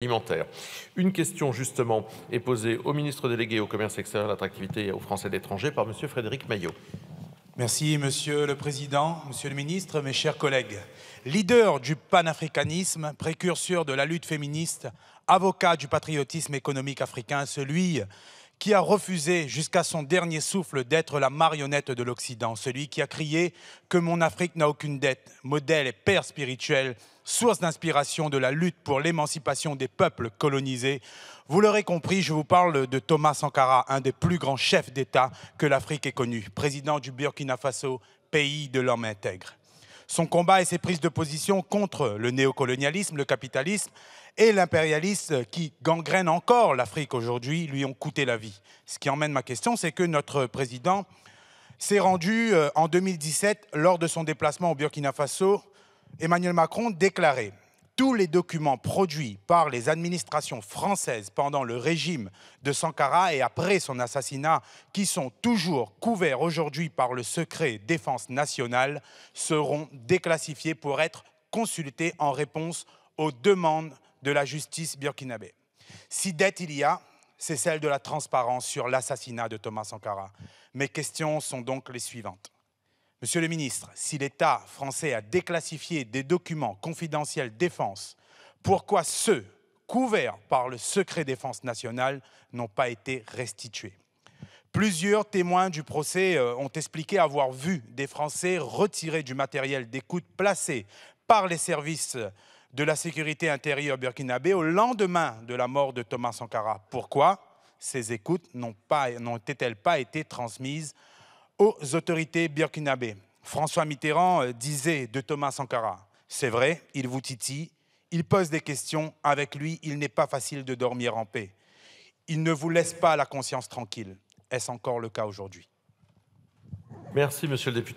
alimentaire. Une question justement est posée au ministre délégué au commerce extérieur, à l'attractivité et aux Français de par Monsieur Frédéric Maillot. Merci Monsieur le Président, Monsieur le Ministre, mes chers collègues. Leader du panafricanisme, précurseur de la lutte féministe, avocat du patriotisme économique africain, celui qui a refusé jusqu'à son dernier souffle d'être la marionnette de l'Occident, celui qui a crié que mon Afrique n'a aucune dette, modèle et père spirituel source d'inspiration de la lutte pour l'émancipation des peuples colonisés. Vous l'aurez compris, je vous parle de Thomas Sankara, un des plus grands chefs d'État que l'Afrique ait connu, président du Burkina Faso, pays de l'homme intègre. Son combat et ses prises de position contre le néocolonialisme, le capitalisme et l'impérialisme qui gangrènent encore l'Afrique aujourd'hui lui ont coûté la vie. Ce qui emmène ma question, c'est que notre président s'est rendu euh, en 2017 lors de son déplacement au Burkina Faso Emmanuel Macron déclarait tous les documents produits par les administrations françaises pendant le régime de Sankara et après son assassinat, qui sont toujours couverts aujourd'hui par le secret défense nationale, seront déclassifiés pour être consultés en réponse aux demandes de la justice burkinabé. Si dette il y a, c'est celle de la transparence sur l'assassinat de Thomas Sankara. Mes questions sont donc les suivantes. Monsieur le ministre, si l'État français a déclassifié des documents confidentiels défense, pourquoi ceux couverts par le secret défense nationale n'ont pas été restitués? Plusieurs témoins du procès euh, ont expliqué avoir vu des Français retirer du matériel d'écoute placé par les services de la sécurité intérieure burkinabé au lendemain de la mort de Thomas Sankara. Pourquoi ces écoutes n'ont-elles pas été transmises aux autorités burkinabées. François Mitterrand euh, disait de Thomas Sankara, c'est vrai, il vous titille, il pose des questions, avec lui, il n'est pas facile de dormir en paix. Il ne vous laisse pas la conscience tranquille. Est-ce encore le cas aujourd'hui? Merci, monsieur le député.